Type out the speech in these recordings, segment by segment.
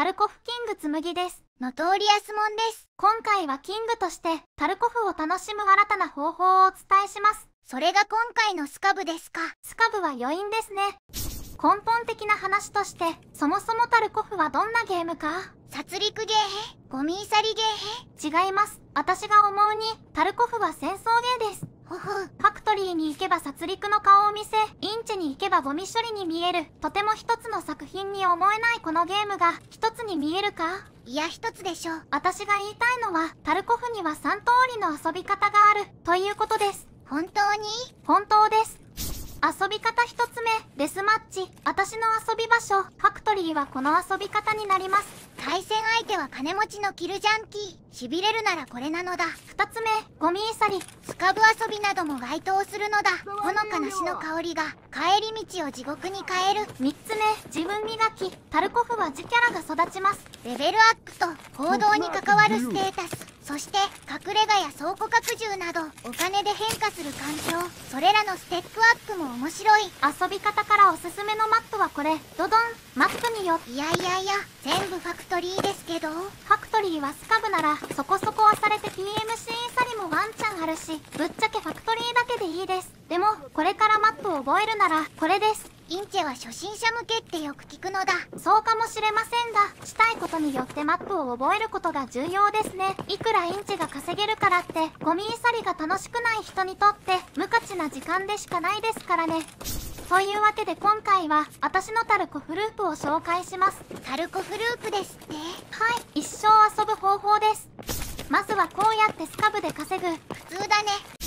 タルコフキング紬です。ノトーリアスモンです。今回はキングとしてタルコフを楽しむ新たな方法をお伝えします。それが今回のスカブですか。スカブは余韻ですね。根本的な話として、そもそもタルコフはどんなゲームか？殺戮ゲーヘ？ゴミ漁りゲーヘ？違います。私が思うに、タルコフは戦争ゲーです。ほほ。ファクトリーに行けば殺戮の顔を見せ、インチに行けばゴミ処理に見える、とても一つの作品に思えないこのゲームが一つに見えるか？いや一つでしょう。私が言いたいのは、タルコフには3通りの遊び方がある、ということです。本当に？本当です。遊び方一つ目、デスマッチ。私の遊び場所、ファクトリーはこの遊び方になります。対戦相手は金持ちのキルジャンキー。痺れるならこれなのだ。二つ目、ゴミ漁り。スカブ遊びなども該当するのだ。ほのかな死の香りが帰り道を地獄に変える。三つ目、自分磨き。タルコフは自キャラが育ちます。レベルアップと行動に関わるステータス。そして隠れ家や倉庫拡充などお金で変化する環境それらのステップアップも面白い。遊び方からおすすめのマップはこれ。ドドン。マップによ。いやいやいや全部ファクトリーですけど。ファクトリーはスカブならそこそこはされて PMC サリもワンチャンあるしぶっちゃけファクトリーだけでいいです。でもこれからマップを覚えるならこれですインチェは初心者向けってよく聞くのだ。そうかもしれませんがしたいことによってマップを覚えることが重要ですね。いくらインチが稼げるからってゴミ漁りが楽しくない人にとって無価値な時間でしかないですからね。というわけで今回は私のタルコフループを紹介します。タルコフループですって？はい。一生遊ぶ方法です。まずはこうやってスカブで稼ぐ。普通だね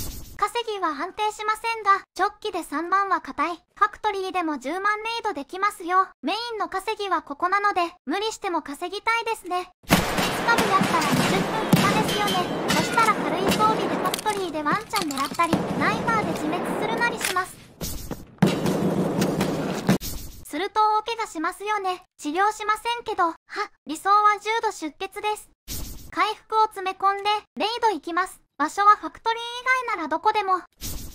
稼ぎは安定しませんが、直帰で3万は硬い。ファクトリーでも10万メイドできますよ。メインの稼ぎはここなので、無理しても稼ぎたいですね。スカブやったら20分以下ですよね。そしたら軽い装備でファクトリーでワンチャン狙ったり、ナイファーで自滅するなりします。すると大怪我しますよね。治療しませんけど、は、理想は重度出血です。回復を詰め込んで、レイド行きます。場所はファクトリー以外ならどこでも。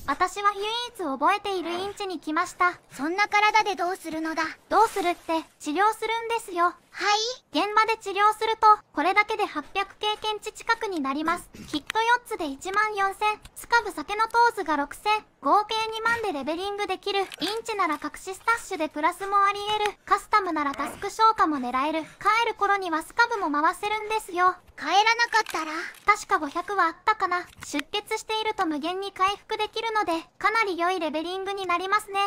私は唯一覚えているインチに来ました。そんな体でどうするのだどうするって治療するんですよ。はい現場で治療すると、これだけで800経験値近くになります。キット4つで1万4000、スカブ酒のトーズが6000、合計2万でレベリングできる。インチなら隠しスタッシュでプラスもあり得る。カスタムならタスク消化も狙える。帰る頃にはスカブも回せるんですよ。帰らなかったら？確か500はあったかな。出血していると無限に回復できるので、かなり良いレベリングになりますね。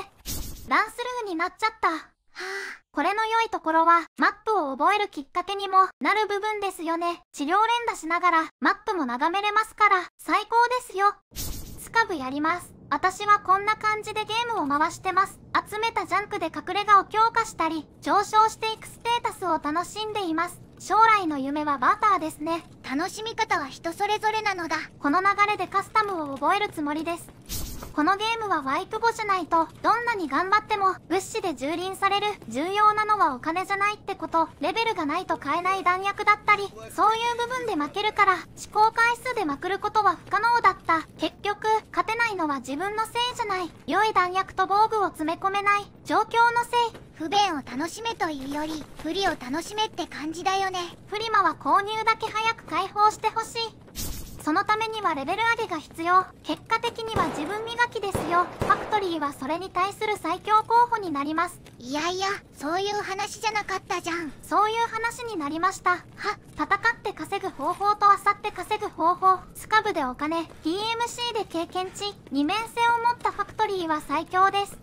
ランスルーになっちゃった。はこれの良いところは、マップを覚えるきっかけにもなる部分ですよね。治療連打しながら、マップも眺めれますから、最高ですよ。スカブやります。私はこんな感じでゲームを回してます。集めたジャンクで隠れ家を強化したり、上昇していくステータスを楽しんでいます。将来の夢はバーターですね。あ楽しみ方は人それぞれなのだこの流れでカスタムを覚えるつもりです。このゲームはワイプ後じゃないと、どんなに頑張っても、物資で蹂躙される。重要なのはお金じゃないってこと。レベルがないと買えない弾薬だったり、そういう部分で負けるから、思考回数でまくることは不可能だった。結局、勝てないのは自分のせいじゃない。良い弾薬と防具を詰め込めない。状況のせい。不便を楽しめというより不利を楽しめって感じだよねフリマは購入だけ早く解放してほしい。そのためにはレベル上げが必要。結果的には自分磨きですよ。ファクトリーはそれに対する最強候補になります。いやいやそういう話じゃなかったじゃんそういう話になりました。は、戦って稼ぐ方法と漁って稼ぐ方法。スカブでお金、TMC で経験値、二面性を持ったファクトリーは最強です。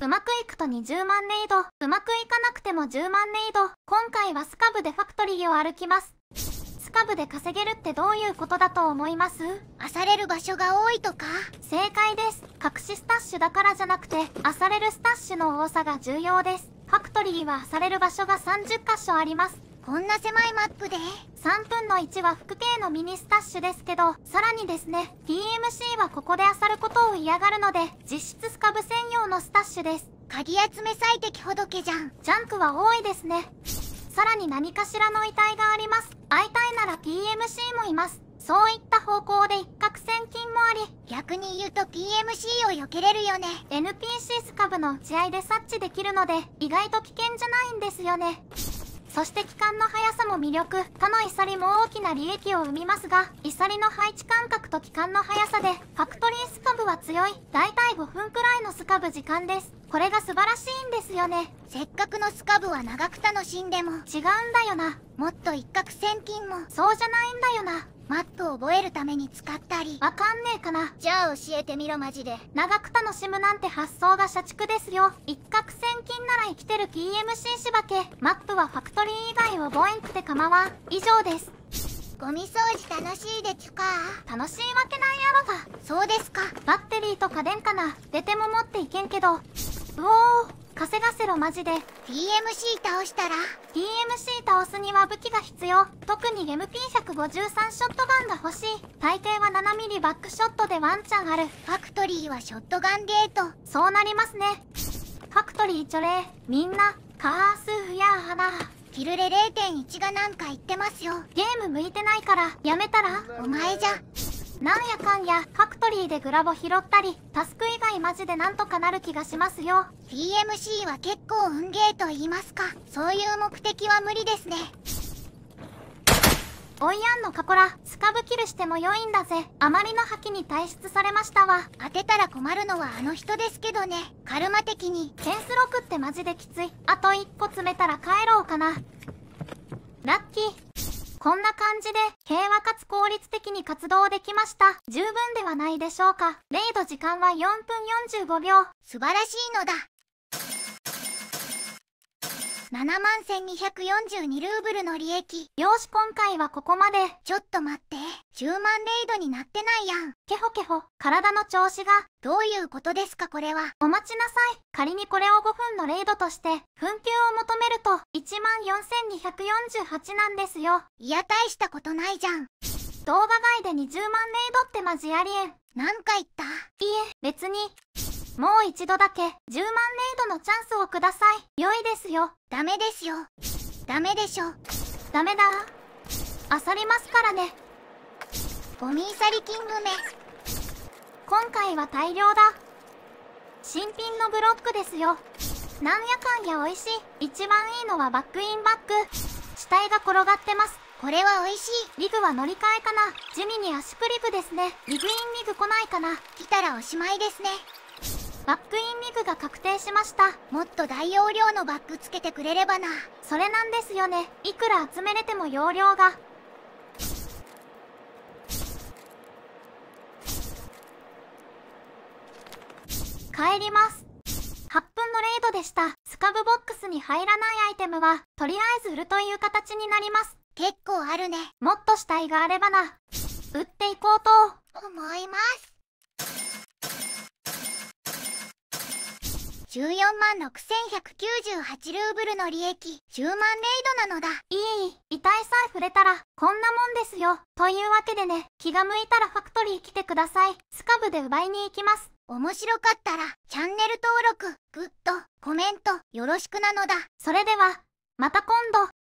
うまくいくと20万ネイド、うまくいかなくても10万ネイド。今回はスカブでファクトリーを歩きます。スカブで稼げるってどういうことだと思います？漁れる場所が多いとか正解です。隠しスタッシュだからじゃなくて、漁れるスタッシュの多さが重要です。ファクトリーは漁れる場所が30箇所あります。こんな狭いマップで？3分の1は服系のミニスタッシュですけど、さらにですね、 PMC はここで漁ることを嫌がるので、実質スカブ専用のスタッシュです。鍵集め最適ほどけじゃんジャンクは多いですね。さらに何かしらの遺体があります。会いたいます。そういった方向で一攫千金もあり、逆に言うと PMC を避けれるよね NPC スカブの打ち合いで察知できるので、意外と危険じゃないんですよね。そして期間の速さも魅力他のイサリも大きな利益を生みますがイサリの配置間隔と期間の速さでファクトリースカブは強いだいたい5分くらいのスカブ時間ですこれが素晴らしいんですよね。せっかくのスカブは長く楽しんでも。違うんだよな。もっと一攫千金も。そうじゃないんだよな。マップを覚えるために使ったり。わかんねえかな。じゃあ教えてみろマジで。長く楽しむなんて発想が社畜ですよ。一攫千金なら生きてる PMC しばけマップはファクトリー以外を覚えんくて構わん。以上です。ゴミ掃除楽しいでちゅか。楽しいわけないやろがそうですか。バッテリーと家電かな。出ても持っていけんけど。うおー稼がせろマジで。PMC 倒したら。PMC 倒すには武器が必要。特に MP153 ショットガンが欲しい。大抵は 7mm バックショットでワンチャンある。ファクトリーはショットガンゲート。そうなりますね。ファクトリー除霊みんなカースフやーなキルレ0.1がなんか言ってますよ。ゲーム向いてないからやめたら？お前じゃなんやかんやファクトリーでグラボ拾ったりタスク以外マジでなんとかなる気がしますよ。PMC は結構運ゲーと言いますか。そういう目的は無理ですね。おいやんのカコラスカブキルしても良いんだぜ。あまりの覇気に退出されましたわ。当てたら困るのはあの人ですけどね。カルマ的に。ケンスロクってマジできつい。あと1個詰めたら帰ろうかな。ラッキーこんな感じで平和かつ効率的に活動できました。十分ではないでしょうか。レイド時間は4分45秒。素晴らしいのだ。7万1242ルーブルの利益。よし今回はここまで。ちょっと待って。10万レイドになってないやん。ケホケホ。体の調子がどういうことですかこれは。お待ちなさい。仮にこれを5分のレイドとして紛糾を求めると1万4248なんですよ。いや大したことないじゃん。動画外で20万レイドってマジありえん。なんか言った？いえ別にもう一度だけ10万レイドのチャンスをください。良いですよ。ダメですよ。ダメでしょ。ダメだ。あさりますからね。ゴミーサリキングめ今回は大量だ。新品のブロックですよ。なんやかんや美味しい。一番いいのはバックインバック死体が転がってます。これは美味しい。リグは乗り換えかな。地味に足クリブですね。リグインリグ来ないかな。来たらおしまいですね。バックインリグが確定しました。もっと大容量のバッグつけてくれればな。それなんですよね。いくら集めれても容量が。帰ります。8分のレイドでした。スカブボックスに入らないアイテムはとりあえず売るという形になります。結構あるね。もっと死体があればな。売っていこうと。思います14万6198ルーブルの利益。10万レイドなのだ。いい痛いさえ触れたらこんなもんですよ。というわけでね気が向いたらファクトリー来てください。スカブで奪いに行きます。面白かったらチャンネル登録グッドコメントよろしくなのだ。それではまた今度